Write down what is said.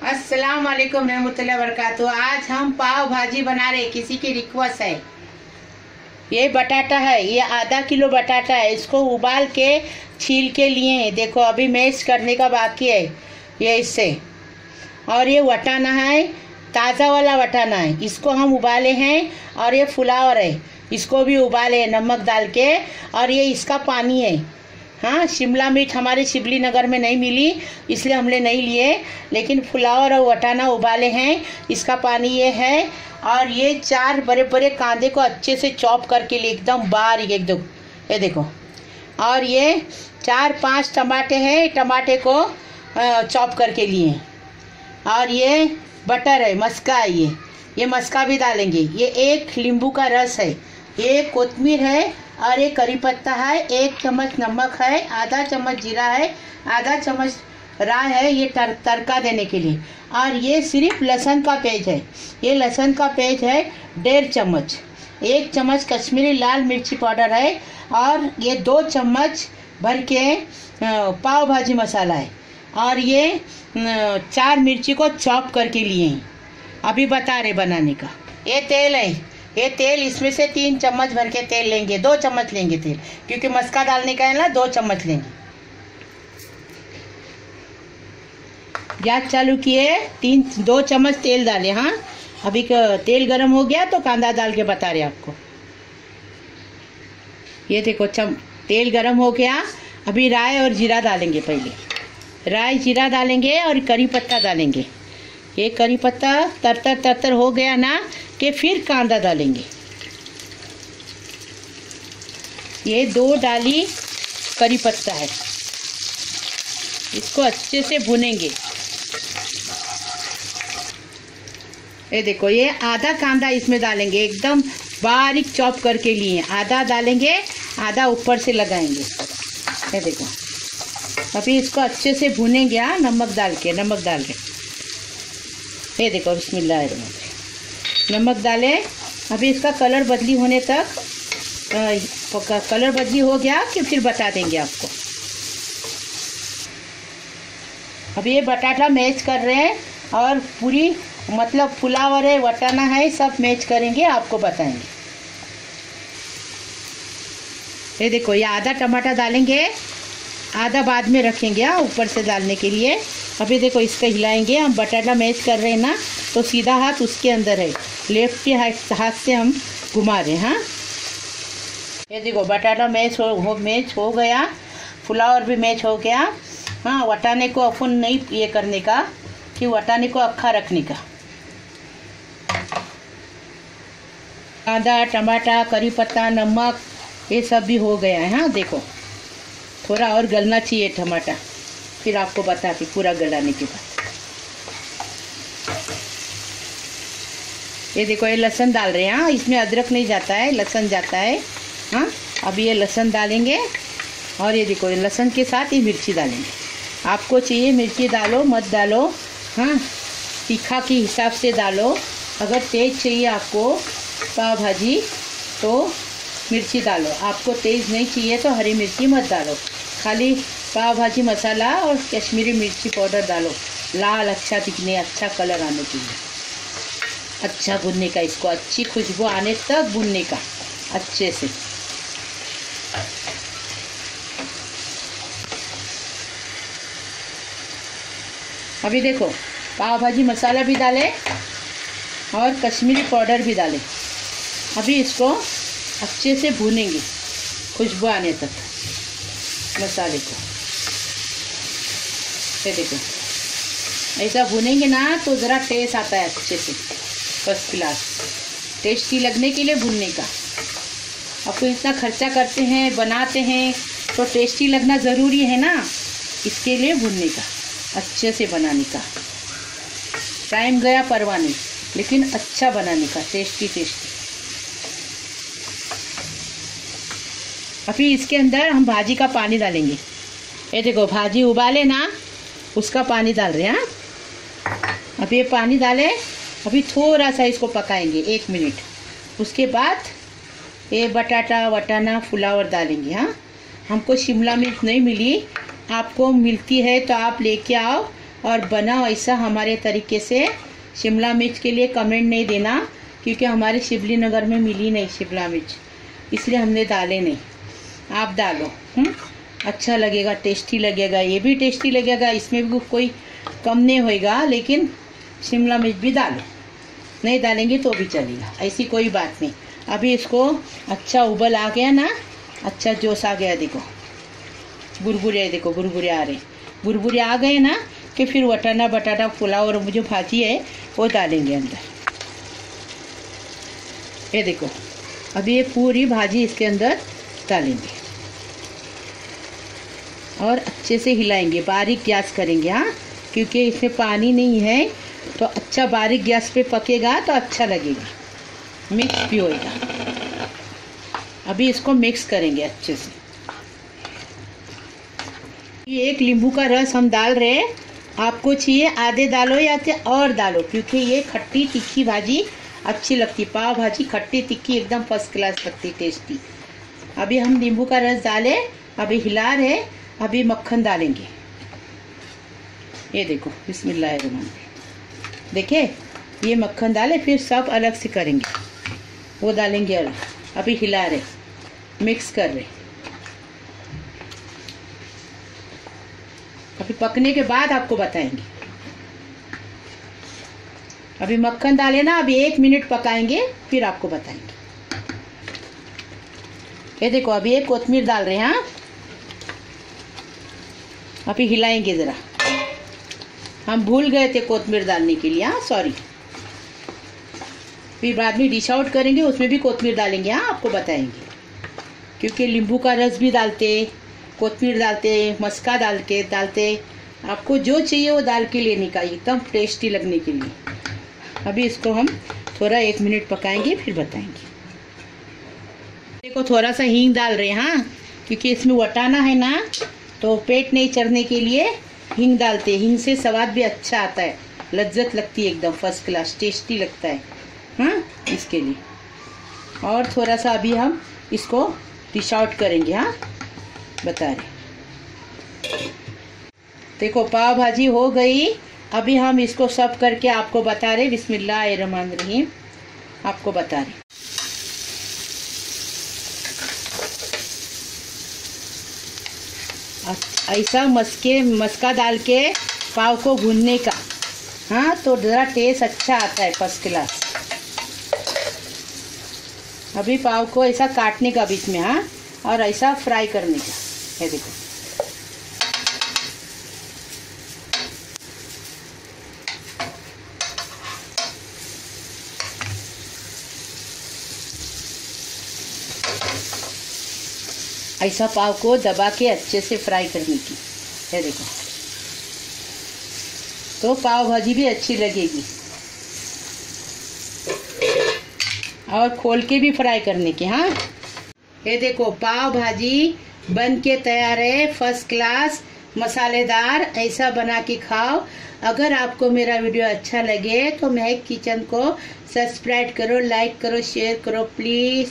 अस्सलाम वालेकुम रहमतुल्लाह वरकत आज हम पाव भाजी बना रहे किसी की रिक्वेस्ट है। ये बटाटा है, ये आधा किलो बटाटा है। इसको उबाल के छील के लिए हैं। देखो, अभी मैश करने का बाकी है, ये इससे। और ये वटाना है, ताज़ा वाला वटाना है। इसको हम उबाले हैं और ये फुलावर है। इसको भी उबाले नमक डाल के। और ये इसका पानी है। हाँ शिमला मिर्च हमारे शिवली नगर में नहीं मिली, इसलिए हमने नहीं लिए, लेकिन फुलावर और वटाना उबाले हैं, इसका पानी ये है, और ये चार बड़े बड़े कांदे को अच्छे से चॉप करके लिए, एकदम बारीक, एकदम, ये देखो, और ये चार पाँच टमाटे हैं, टमाटे को चॉप करके लिए, और ये बटर है, मस्का है ये ये मस्का भी डालेंगे, ये एक नींबू का रस है, ये कोतमीर है और ये करी पत्ता है एक चम्मच नमक है आधा चम्मच जीरा है आधा चम्मच राय है ये तर, तड़का देने के लिए। और ये सिर्फ़ लहसुन का पेज है। ये लहसुन का पेज है डेढ़ चम्मच। एक चम्मच कश्मीरी लाल मिर्ची पाउडर है और ये दो चम्मच भर के पाव भाजी मसाला है। और ये चार मिर्ची को चॉप करके लिए अभी बता रहे बनाने का। ये तेल है। ये तेल, इसमें से तीन चम्मच भर के तेल लेंगे, दो चम्मच लेंगे तेल, क्योंकि मस्का डालने का है ना, दो चम्मच लेंगे। गैस चालू किए? तीन, दो चम्मच तेल डाले हाँ? अभी तेल गरम हो गया तो कांदा डाल के बता रहे आपको। ये देखो, चम, तेल गरम हो गया। अभी राय और जीरा डालेंगे पहले। राय, जीरा डालेंगे और करी पत्ता डालेंगे। ये करी पत्ता तरतर तरतर हो गया ना कि फिर कांदा डालेंगे। ये दो डाली करी पत्ता है। इसको अच्छे से भुनेंगे। ये देखो, ये आधा कांदा इसमें डालेंगे, एकदम बारीक चॉप करके लिए। आधा डालेंगे, आधा ऊपर से लगाएँगे। ये देखो, अभी इसको अच्छे से भुनेंगे हाँ नमक डाल के, नमक डाल के। ये देखो, बिस्मिल्लाह नमक डालें। अभी इसका कलर बदली होने तक आ, कलर बदली हो गया कि फिर बता देंगे आपको। अभी ये बटाटा मैच कर रहे हैं और पूरी मतलब फुलावर है वटाना है सब मैच करेंगे आपको बताएँगे। ये देखो ये आधा टमाटर डालेंगे आधा बाद में रखेंगे हाँ ऊपर से डालने के लिए। अभी देखो इसका हिलाएँगे हम बटाटा मैच कर रहे हैं ना। तो सीधा हाथ उसके अंदर है। लेफ़्ट के हाथ से हम घुमा रहे हैं। ये देखो बटाटा मैच हो, मैच हो गया फ्लावर भी मैच हो गया हाँ वटाने को अपन नहीं ये करने का कि वटाने को अखा रखने का। कांदा टमाटा करी पत्ता नमक ये सब भी हो गया है हाँ देखो। थोड़ा और गलना चाहिए टमाटा फिर आपको बताती पूरा गलाने के बाद। ये देखो, ये लहसन डाल रहे हैं हाँ इसमें अदरक नहीं जाता है, लहसन जाता है हाँ अब ये लहसन डालेंगे, और ये देखो लहसन के साथ ही मिर्ची डालेंगे। आपको चाहिए मिर्ची डालो, मत डालो हाँ तीखा के हिसाब से डालो, अगर तेज़ चाहिए आपको पाव भाजी तो मिर्ची डालो। आपको तेज़ नहीं चाहिए तो हरी मिर्ची मत डालो। खाली पाव भाजी मसाला और कश्मीरी मिर्ची पाउडर डालो। लाल अच्छा दिखने अच्छा कलर आने के लिए अच्छा भुनने का, इसको अच्छी खुशबू आने तक भुनने का, अच्छे से। अभी देखो, पाव भाजी मसाला भी डाले और कश्मीरी पाउडर भी डाले। अभी इसको अच्छे से भूनेंगे, खुशबू आने तक मसाले को। ये देखो, ऐसा भुनेंगे ना तो ज़रा टेस्ट आता है अच्छे से। फ़र्स्ट क्लास टेस्टी लगने के लिए भुनने का। आपको इतना खर्चा करते हैं, बनाते हैं तो टेस्टी लगना ज़रूरी है ना? इसके लिए भुनने का, अच्छे से बनाने का। टाइम गया परवा नहीं लेकिन अच्छा बनाने का टेस्टी टेस्टी अभी इसके अंदर हम भाजी का पानी डालेंगे। ये देखो, भाजी उबाले ना, उसका पानी डाल रहे हैं हाँ? अब ये पानी डाले। अभी थोड़ा सा इसको पकाएँगे, एक मिनट। उसके बाद ये बटाटा, वटाना, फुलावर डालेंगे हाँ। हमको शिमला मिर्च नहीं मिली। आपको मिलती है तो आप लेके आओ और बनाओ। ऐसा हमारे तरीके से शिमला मिर्च के लिए कमेंट नहीं देना, क्योंकि हमारे शिवली नगर में मिली नहीं शिमला मिर्च, इसलिए हमने डाले नहीं। आप डालो हुँ? अच्छा लगेगा, टेस्टी लगेगा, ये भी टेस्टी लगेगा, इसमें भी कोई कम नहीं होएगा, लेकिन शिमला मिर्च भी डालो। नहीं डालेंगे तो भी चलेगा। ऐसी कोई बात नहीं। अभी इसको अच्छा उबल आ गया ना अच्छा जोश आ गया देखो। बुरबुरे देखो बुरबुरे आ रहे बुरबुरे आ गए ना कि फिर वटाना बटाटा पुलाव और जो भाजी है, वो डालेंगे अंदर। ये देखो, अभी ये पूरी भाजी इसके अंदर डालेंगे। और अच्छे से हिलाएँगे, बारीक गैस करेंगे हाँ क्योंकि इसमें पानी नहीं है। तो अच्छा बारीक गैस पे पकेगा तो अच्छा लगेगा। मिक्स भी होएगा अभी इसको मिक्स करेंगे अच्छे से। ये एक नींबू का रस हम डाल रहे हैं। आपको चाहिए आधे डालो या और डालो, क्योंकि ये खट्टी तीखी भाजी अच्छी लगती पाव भाजी खट्टी तीखी, एकदम फ़र्स्ट क्लास लगती टेस्टी अभी हम नींबू का रस डाले, अभी हिला रहे, अभी मक्खन डालेंगे। ये देखो बिस्मिल्लाह देखे ये मक्खन डाले, फिर सब अलग से करेंगे। वो डालेंगे अलग। अभी हिला रहे मिक्स कर रहे। अभी पकने के बाद आपको बताएँगे। अभी मक्खन डाले ना, अभी एक मिनट पकाएँगे, फिर आपको बताएँगे। ये देखो, अभी एक कोतमीर डाल रहे हैं हाँ। अभी हिलाएँगे ज़रा। हम भूल गए थे कोतमीर डालने के लिए हाँ सॉरी फिर बाद में डिश आउट करेंगे, उसमें भी कोतमीर डालेंगे हाँ आपको बताएँगे. क्योंकि नींबू का रस भी डालते कोतमीर डालते, मस्का डाल के डालते. आपको जो चाहिए वो डाल के लेने का एकदम टेस्टी लगने के लिए. अभी इसको हम थोड़ा एक मिनट पकाएँगे, फिर बताएँगे. देखो, थोड़ा सा हींग डाल रहे हैं हाँ क्योंकि इसमें वटाना है ना तो पेट नहीं चढ़ने के लिए हींग डालते हींग से स्वाद भी अच्छा आता है। लज्जत लगती है एकदम फ़र्स्ट क्लास टेस्टी लगता है। हाँ? इसके लिए। और थोड़ा सा अभी हम इसको डिश आउट करेंगे हाँ? बता रहे देखो पाव भाजी हो गई। अभी हम इसको सब करके आपको बता रहे बिस्मिल्लाह रहमान रहीम आपको बता रहे ऐसा मस्के, मस्का डाल के पाव को भूनने का। हाँ तो ज़रा टेस्ट अच्छा आता है फ़र्स्ट क्लास अभी पाव को ऐसा काटने का बीच में हाँ और ऐसा फ्राई करने का। ये देखो। ऐसा पाव को दबा के अच्छे से फ्राई करने की। है देखो। तो पाव भाजी भी अच्छी लगेगी। और खोल के भी फ्राई करने की हाँ? ये देखो, पाव भाजी बन के तैयार है फ़र्स्ट क्लास मसालेदार, ऐसा बना के खाओ। अगर आपको मेरा वीडियो अच्छा लगे तो महक किचन को सब्सक्राइब करो लाइक करो शेयर करो प्लीज़